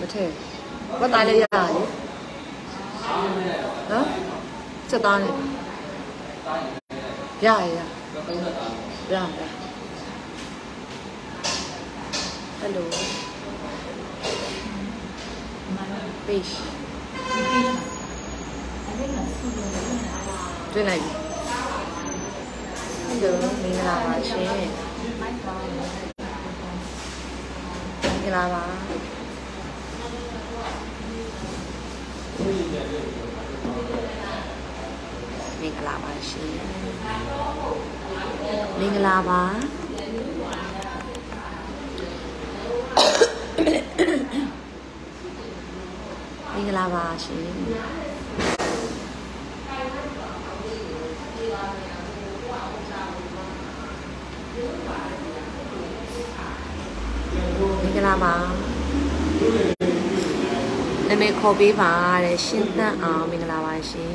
မထည့်ဝတ်သားလေးရတာလေနော်စက်သားလေးရရရရရဟယ်လို fish တွေ့လိုက်ပြီဟယ်လိုမင်္ဂလာပါရှင် မင်္ဂလာပါမင်္ဂလာပါရှင်မင်္ဂလာပါမင်္ဂလာပါရှင်မင်္ဂလာပါ နာမည်ခေါ်ပေးပါတဲ့ရှင်းသန့်အောင်မင်္ဂလာပါရှင်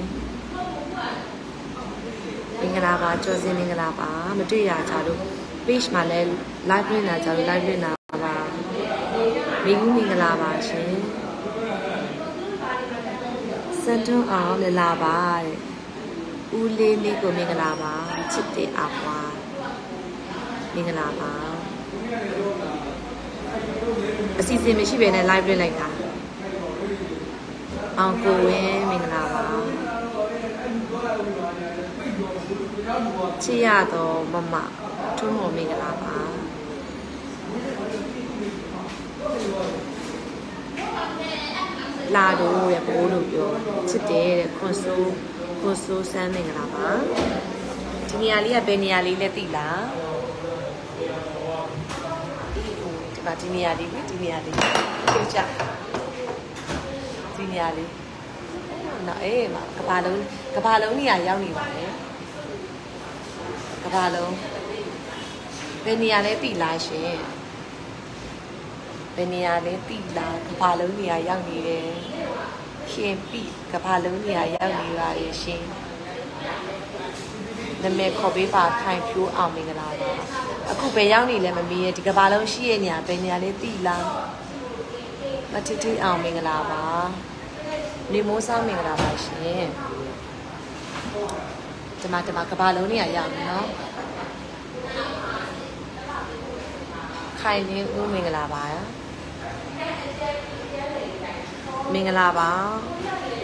မင်္ဂလာပါကျော်စင်မင်္ဂလာပါမတွေ့ရကြလို့ page မှာလည်း live လွှင့်လာကြလို့ live လွှင့်လာပါမင်္ဂမင်္ဂလာပါရှင်စန်တွန်းအောင်လည်းလာပါတဲ့ဦးလေးလေးကိုမင်္ဂလာပါချစ်တဲ့အပွားမင်္ဂလာပါအစီအစဉ်မရှိဘဲနဲ့ live လွှင့်လိုက်တာ အောင်ကိုဝင်းမင်္ဂလာပါချစ်ရတော့မမထွန်းမော်မင်္ဂလာပါလာတော့ရဘိုးလို့ပြောချစ်တယ်တဲ့ခွန်ဆိုးခွန်ဆိုးဆန်းမင်္ဂလာပါဒီနေရာလေးကဘယ်နေရာလေးလဲသိလားဒီမှာဒီနေရာလေးဒီနေရာလေးပြောကြ ဒီနေရာလေးနော်အေးမကဘာလုံးကဘာလုံးနေရာရောက်နေပါတယ်ကဘာလုံးဘယ်နေရာလဲသိလားရှင်ဘယ်နေရာလဲသိလားကဘာလုံးနေရာရောက်နေတယ်ရှင်ပြီကဘာလုံးနေရာရောက်နေပါရဲ့ရှင်နာမည်ခေါ်ပေးပါခိုင်ဖြိုးအောင်မင်္ဂလာပါအခုဘယ်ရောက်နေလဲမမေးရဲ့ဒီကဘာလုံးရှိရဲ့နေရာဘယ်နေရာလဲသိလားမထထအောင်မင်္ဂလာပါ နေမိုးစားမင်္ဂလာပါရှင်ဒီမှာဒီမှာကဘာလုံးနေရာရောက်နေနော်ခိုင်နေဦးမင်္ဂလာပါမင်္ဂလာပါ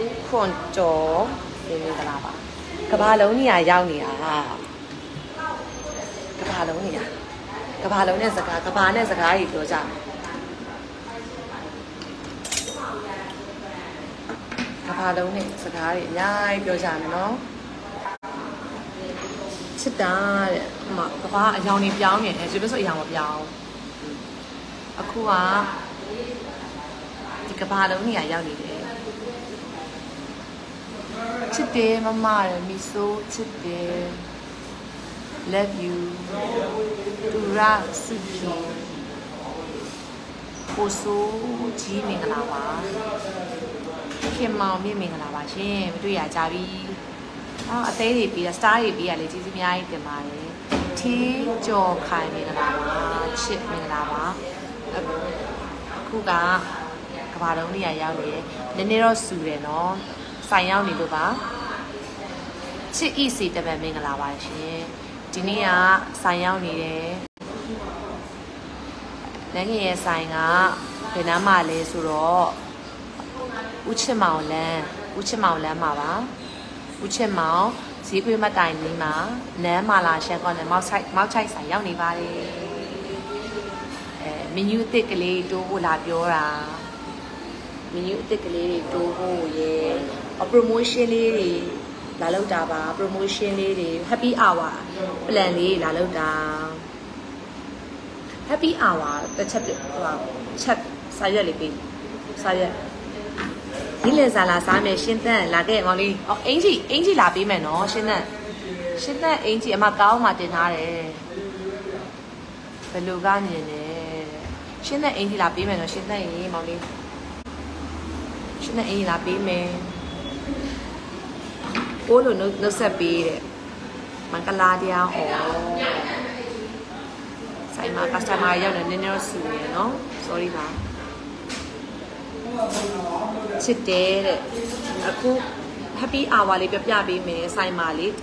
ဦးခွန်ကျော်မင်္ဂလာပါကဘာလုံးနေရာရောက်နေတာကဘာလုံးနေရာကဘာလုံးနဲ့စကားကဘာနဲ့စကားကြီးပြောကြက ဘာလုံးနဲ့စကားကြီးအများကြီးပြောကြမယ်နော်ချစ်တာတဲ့ဟိုမှာကဘာအယောင်နေပြောင်းနေတယ်ဒီလိုဆိုအယောင်မပြောင်းအခုကဒီကဘာလုံးနေရာရောက်နေတယ်ချစ်တယ်မမရယ်မီဆိုချစ်တယ် love you တူရစုကြည်ကိုဆိုကြီးမင်္ဂလာပါ ခင်မောင်မြင့်မင်္ဂလာပါရှင်မတွေ့ရကြပြီအော်အသေးတွေပြီးတာ star တွေပြီးရလေကျေးဇူးအများကြီးတင်ပါတယ်ထီးကြော်ခိုင်မင်္ဂလာပါချစ်မင်္ဂလာပါအခုကကဘာလုံးလေးရရောက်နေတယ်နည်းနည်းတော့စူတယ်နော်ဆိုင်ရောက်နေလို့ပါချစ်ဤစီတပံမင်္ဂလာပါရှင်ဒီနေ့ကဆိုင်ရောက်နေတယ်လမ်းငယ်ရဲ့ဆိုင်ကဘယ်နားမှာလဲဆိုတော့ ဦးချစ်မောင်လမ်းဦးချစ်မောင်လမ်းမှာပါဦးချစ်မောင်ဈေးခွေးမတိုင်လေးမှာနမ်းမာလာရှန်ကောနဲ့မောက်ချိုက်မောက်ချိုက်ဆိုင်ရောက်နေပါတယ်အဲမနူးအစ်စ်ကလေးတိုးဖို့လာပြောတာမနူးအစ်စ်ကလေးတွေတိုးဖို့ရေအ promotion လေးတွေလာလောက်တာပါ promotion လေးတွေ happy hour plan လေးလာလောက်တာ happy hour တစ်ချက်ဟိုချက်စာရွက်လေးပေးစာရွက် ဒီလေစာလာစားမယ်ရှင်းသန့်လာခဲ့မောင်လေးအော်အင်ကြီးအင်ကြီးလာပေးမယ်နော်ရှင်းသန့်ရှင်းသန့်အင်ကြီးအမကောင်းမှတင်ထားတယ်ဘယ်လိုကမြင်လဲရှင်းသန့်အင်ကြီးလာပေးမယ်နော်ရှင်းသန့်ရေမောင်လေးရှင်းသန့်အင်ကြီးလာပေးမယ်ိုးလို့နှုတ်ဆက်ပေးတဲ့မင်္ဂလာတရားဟောဆိုင်မှာ customer ရောက်နေနည်းနည်းတော့ဆူနေနော် sorry ပါ ချစ်တယ်တဲ့အခု happy hour လေးပြပြပေးမယ်ဆိုင်မှာလေး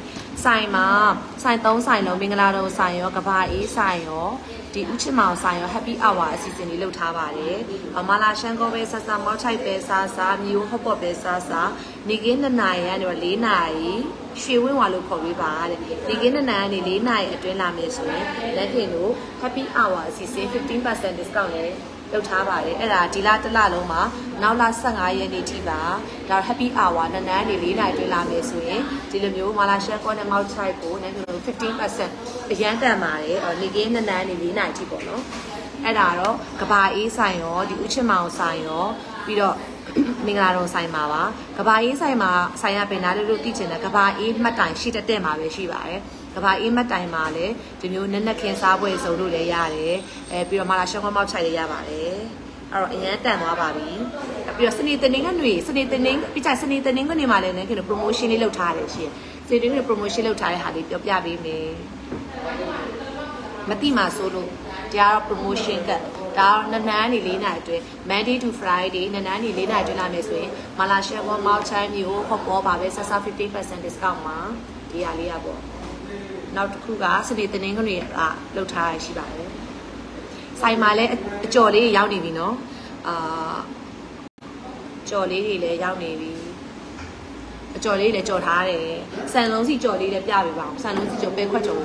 ဆိုင်မှာဆိုင်၃ဆိုင်လုံးမင်္ဂလာတော်ဆိုင်ရောကဘာအေးဆိုင်ရောဒီဥချစ်မောင်ဆိုင်ရော happy hour အစီအစဉ်လေးလုပ်ထားပါတယ်။မလာရှန်ကောပဲဆဆမောက်ချိုက်ပဲဆဆာမျိုးဟော့ပေါ့ပဲဆဆာနေကင်း2နာရီကနေ4နာရီရွှေဝင်းဝါလို့ခေါ်ပေးပါတဲ့။နေကင်း2နာရီကနေ4နာရီအတွင်းလာမယ်ဆိုရင်လက်ခင်တို့ happy hour အစီအစဉ်15% discount နဲ့ လုပ်ထားပါတယ်အဲ့ဒါဒီလတစ်လလုံးမှာနောက်လ15ရက်နေ့ထိပါဒါ happy hour နန်းနန်းနေ4နိုင်တွင်လာမယ်ဆိုရင်ဒီလိုမျိုးမာလာရှက်ကောနဲ့မောက်ချိုက်ကိုနဲ့15%အရန်တန်ပါတယ်နေကင်းနန်းနန်းနေ4နိုင်ထိပေါ့နော်အဲ့ဒါတော့ကဘာအေးဆိုင်ရောဒီဥချစ်မောင်ဆိုင်ရောပြီးတော့မင်္ဂလာတော်ဆိုင်မှာပါကဘာအေးဆိုင်မှာဆိုင်ရပင်နာလေးလို့သိချင်တယ်ကဘာအေးမှတ်တိုင်ရှိတဲ့တဲ့မှာပဲရှိပါတယ် ကဘာအေးမတ်တိုင်မှာလည်းဒီမျိုးနက်နက်ခင်းစားပွဲစုံလို့လည်းရတယ်အဲပြီးတော့မလာရှောင်းကောင်းမောက်ချိုက်လည်းရပါတယ်အဲ့တော့အရန်တန်သွားပါပြီပြီးတော့စနေတနင်္ဂနွေစနေတနင်္ပြီးကြစနေတနင်္ဂနွေမှာလည်းလည်းခင်ဗျ promotion လေးလုပ်ထားတယ်ရှင်စနေတနင်္ဂနွေ promotion လုပ်ထားတဲ့ဟာလေးပြောပြပေးမယ်မတိမှာဆိုလို့ဒါကတော့ promotion ကဒါနနန်းနေ၄နိုင်အတွင်း Monday to Friday နနန်းနေ၄နိုင်အတွင်းလာမယ်ဆိုရင်မလာရှယ်ဘောမောက်ချိုင်းမျိုးဟော့ပေါ်ပါပဲဆက်စား50% discount မှာဒီဟာလေးရပေါ့ နောက်တစ်ခုကစနေတင်းငွေကလှုပ်ထားရရှိပါတယ်ဆိုင်မှာလည်းအကြော်လေးရောက်နေပြီနော်အာကြော်လေးတွေလည်းရောက်နေပြီအကြော်လေးလည်းကြော်ထားတယ်ဆန်လုံးစီကြော်လေးလည်းပြပေးပါအောင်ဆန်လုံးစီကြော်ပဲခွက်ကြော်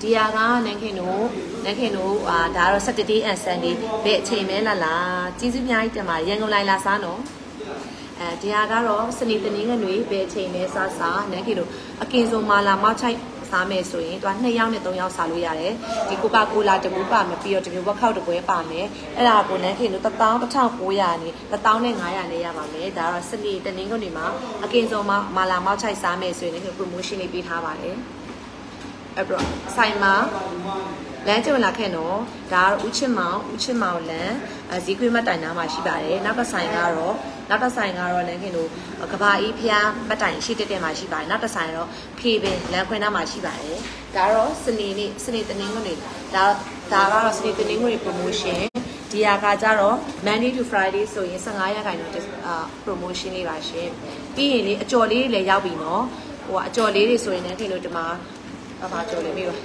ဒီဟာကနန်းခင်တို့နန်းခင်တို့အာဒါကတော့ Saturday and Sunday ဘယ်အချိန်မဲလာလားကျေးဇူးအများကြီးတင်ပါရန်ကုန်လိုက်လာစားနော် အဲဒီဟာကတော့စနေတနင်္ဂနွေဘယ်ချိန်လဲစားစားနန်းကီတို့အကင်ဆုံးမာလာမချိုက်စားမယ်ဆိုရင်သူက2ယောက်နဲ့3ယောက်စားလို့ရတယ်ဒီကိုကာကိုလာတပူပါမယ်ပြီးတော့ဒီမျိုးဝက်ခောက်တပွဲပါမယ်အဲ့ဒါကိုနန်းခင်တို့11900နဲ့1,500နဲ့ရပါမယ်ဒါကတော့စနေတနင်္ဂနွေမှာအကင်ဆုံးမာလာမချိုက်စားမယ်ဆိုရင်လည်း promotion လေးပေးထားပါတယ်အဲ့တော့ဆိုင်မှာလမ်းကျုံလာခဲ့နော်ဒါကတော့ဦးချစ်မောင်ဦးချစ်မောင်လမ်းဇီးခွေးမတိုင်နားမှာရှိပါတယ်နောက်ကဆိုင်ကတော့ နောက်တစ်ဆိုင်ကတော့လည်းခင်တို့ကဘာအေးဖျားမတိုင်ရှိတက်တက်မှာရှိပါတယ်နောက်တစ်ဆိုင်တော့ဖေပင်လမ်းခွင်းနားမှာရှိပါတယ်ဒါတော့စနေနေ့စနေတနင်္ဂနွေဒါဒါကတော့စနေတနင်္ဂနွေ promotion ဒီဟာကကြတော့ Monday to Friday ဆိုရင်15ရက်ခိုင်တော့အာ promotion လေးပါရှင်ပြီးရင်လေအကြော်လေးတွေလည်းရောက်ပြီနော်ဟိုကအကြော်လေးတွေဆိုရင်လည်းခင်တို့ဒီမှာဘာကြော်လေးပြီးပါ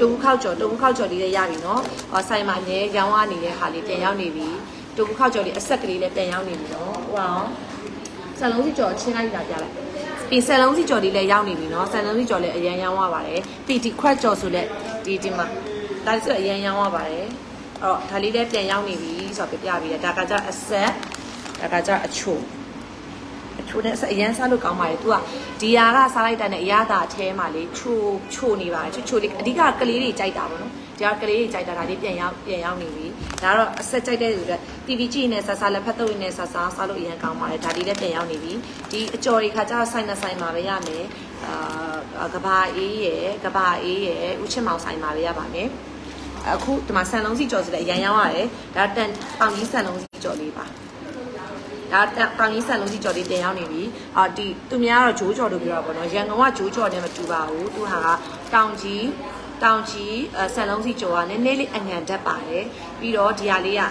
တူခောက်ကြော်တူခောက်ကြော်လေးလည်းရပြီနော်။ဆိုင်မှာအမြဲရောင်းရနေတဲ့ဟာလေးပြန်ရောက်နေပြီ။ တူခောက်ကြော်လေးအဆက်ကလေးလည်းပြန်ရောက်နေပြီနော်ဟိုအောင်ဆန်လုံးစီကြော်ချင်းလိုက်တာပြလိုက်ပြီးဆန်လုံးစီကြော်လေးလည်းရောက်နေပြီနော်ဆန်လုံးစီကြော်လည်းအရန်ရောင်းရပါတယ်ပြီးဒီခွက်ကြော်ဆိုလည်းဒီဒီမှာဒါဆိုအရန်ရောင်းရပါတယ်အဲ့တော့ဒါလေးလည်းပြန်ရောက်နေပြီဆိုတော့ပြပြပြီးတယ်ဒါကကြအဆက်ဒါကကြအချို အချိုနဲ့အရန်စားလို့ကောင်းပါလေ तू ကဒီဟာကစားလိုက်တာနဲ့အရသာအแทမှာလေချိုချိုနေပါတယ်ချိုချိုလေးအဓိကကလေးတွေကြိုက်တာပေါ့နော်ဒီကကလေးတွေကြိုက်တာဒါလေးပြန်ရောက်ပြန်ရောက်နေပြီဒါကတော့အဆက်ကြိုက်တဲ့လူတွေ TV ကြည့်နေဆာဆာလက်ဖက်တုပ်နေဆာဆာစားလို့အရင်ကောင်းပါတယ်ဒါလေးလည်းပြန်ရောက်နေပြီဒီအကျော်တွေခါကျတော့ဆိုင်နဲ့ဆိုင်မှာပဲရမယ်အာကဘာအေးရယ်ကဘာအေးရယ်ဦးချစ်မောင်ဆိုင်မှာပဲရပါမယ်အခုဒီမှာဆန်လုံးစီကြော်စီလည်းအရင်ရောက်ရတယ်ဒါတန်ပေါင်ကြီးဆန်လုံးစီကြော်လေးပါ ဒါတောင်ကြီးဆက်လုံးကြီးကြော်လေးတင်ရောက်နေပြီအာဒီသူများကတော့ဂျိုးကြော်လို့ပြောတာပေါ့နော်ရန်ကုန်ကဂျိုးကြော်နဲ့မတူပါဘူးသူဟာတောင်ကြီးတောင်ကြီးဆက်လုံးစီကြော်ကနည်းနည်းလေးအငံတက်ပါတယ်ပြီးတော့ဒီဟာလေးက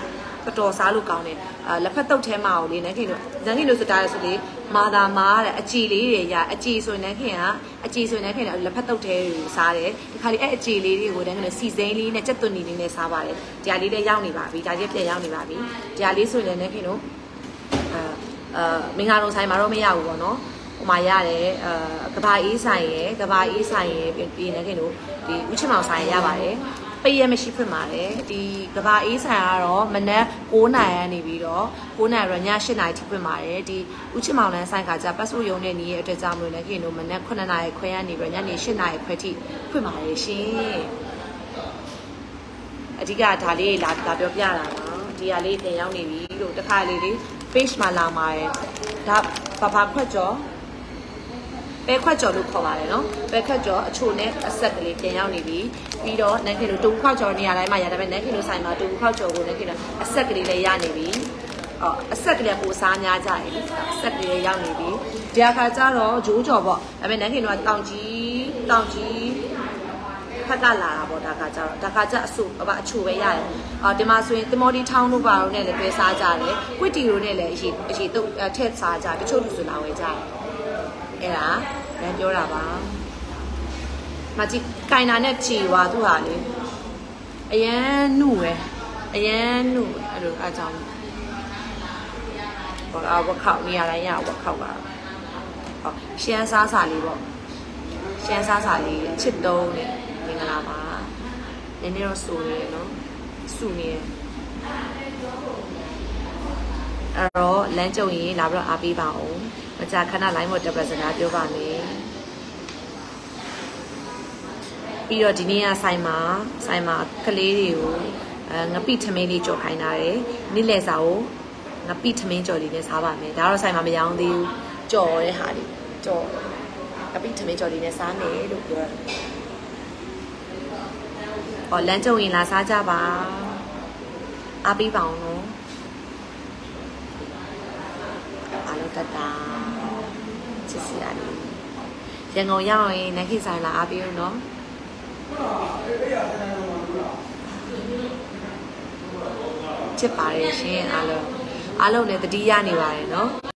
တော်တော်စားလို့ကောင်းတယ်အာလက်ဖက်တုတ်ထဲမှာကိုလေနန်းခင်တို့နန်းခင်တို့ဆိုတာရဆိုလေမာသာမာတဲ့အကြည်လေးတွေရအကြည်ဆိုရင်နန်းခင်ကအကြည်ဆိုရင်နန်းခင်ကလက်ဖက်တုတ်ထဲကိုစားတယ်ဒီခါလေးအဲ့အကြည်လေးတွေကိုနန်းခင်တို့စီစိမ်းလေးနဲ့ကြက်သွန်နီလေးနဲ့စားပါတယ်ဒီဟာလေးလည်းရောက်နေပါပြီဒါကြီးပြန်ရောက်နေပါပြီဒီဟာလေးဆိုရင်နန်းခင်တို့ အာအာမင်္ဂလာတော်ဆိုင်မှာတော့မရဘူးပေါ့နော်ဟိုမှာရတယ်အာကဘာအေးဆိုင်ရယ်ကဘာအေးဆိုင်ရယ်ပြီးနေခင်တို့ဒီဥချမောင်ဆိုင်ရပါတယ်ပိတ်ရမရှိဖွင့်ပါတယ်ဒီကဘာအေးဆိုင်ကတော့မနက်9နာရီကနေပြီးတော့9နာရီရည8နာရီထိဖွင့်ပါတယ်ဒီဥချမောင်လန်းဆိုင်ကကြပတ်စိုးရုံနဲ့နေရဲ့အတွက်ကြောင့်မလို့လည်းခင်တို့မနက်9နာရီခွဲရနေပြီးညနေ8နာရီခွဲထိဖွင့်ပါတယ်ရှင်အဓိကဒါလေးလာလာပြောပြတာပါဒီဟာလေးတင်ရောက်နေပြီလို့တခါလေးလေး page မှာလာမှာရယ်ဒါဘာဘာခွက်ကြော်ပဲခွက်ကြော်လို့ခေါ်ပါတယ်နော်ပဲခွက်ကြော်အချိုနဲ့အဆက်ကလေးပြန်ရောက်နေပြီပြီးတော့နန်းခင်တို့တူခွက်ကြော်နေရာတိုင်းမှာရဒါပေမဲ့နန်းခင်တို့ဆိုင်မှာတူခွက်ကြော်ကိုနန်းခင်တို့အဆက်ကလေးလည်းရနေပြီအော်အဆက်ကလေးကိုစားများကြရင်အဆက်ကလေးရောက်နေပြီဒီအခါကျတော့ဂျိုးကြော်ပေါ့ဒါပေမဲ့နန်းခင်တို့ကတောင်ကြီးတောင်ကြီး ဖက်ကလာတာပေါ့ဒါကကြတော့ဒါကကြအဆူအပအချိုပဲရတယ်အော်ဒီမှာဆိုရင်တမော်ဒီထောင်းတို့ပါတော့နဲ့လည်းတွဲစားကြတယ်ကွစ်တီတို့နဲ့လည်းအရေးအရေးတော့ထက်စားကြတချို့လူဆိုလာဝဲကြတယ်အဲ့ဒါလမ်းပြောတာပါမကြည့်ကင်နာနဲ့ချီသွားသူဟာလေအရန်နှုပဲအရန်နှုအဲ့လိုအားကြောင့်ဘောအဝက်ခောက်နေရာတိုင်းရဝက်ခောက်ပါဟောရှမ်းစားစာလေးပေါ့ရှမ်းစားစာလေးချစ်တုံးနေမ င်္ဂလာပါနည်းနည်းတော့စူနေရနော်စူနေရအဲ့တော့လမ်းကြုံရင်လာပြီးတော့အားပေးပါအောင်မကြာခဏ line ပေါ်တက်ပြစကားပြောပါမယ်ပြီးတော့ဒီနေ့ကဆိုင်မှာဆိုင်မှာကလေးတွေကိုအဲငပိထမင်းလေးကြော်ခိုင်းတာတယ်နေ့လယ်စာကိုငပိထမင်းကြော်လေးနဲ့စားပါမယ်ဒါတော့ဆိုင်မှာမရောင်းသေးဘူးကြော်တဲ့ဟာလေးကြော်ငပိထမင်းကြော်လေးနဲ့စားမယ်လို့ပြောတယ် ဟောလမ်းကြုံရင်လာစားကြပါအားပေးပါအောင်နော်အားလုံးတတ်တာချစ်စရာလေးရန်ကုန်ရောက်ရင်နက်ခိဆိုင်လာအားပေးဦးနော်ချစ်ပါတယ်ရှင်အားလုံးအားလုံးလည်းတတိယနေပါတယ်နော်